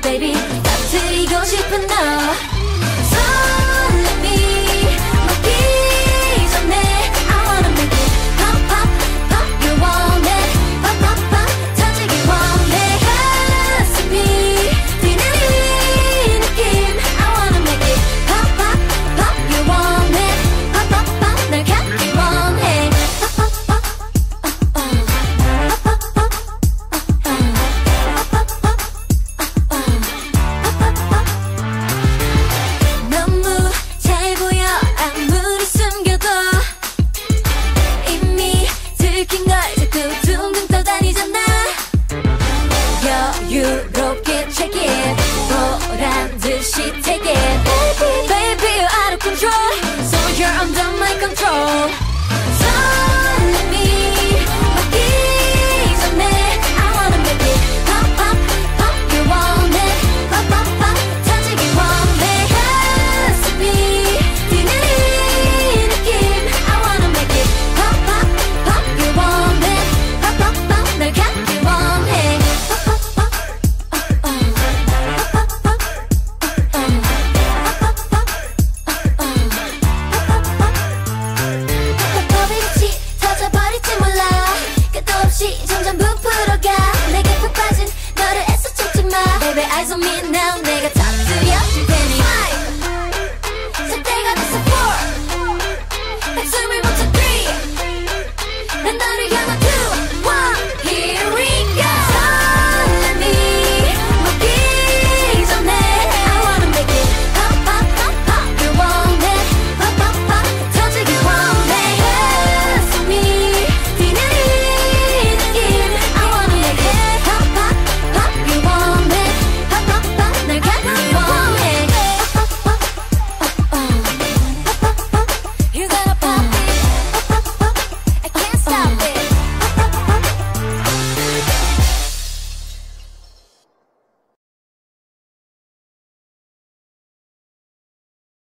baby.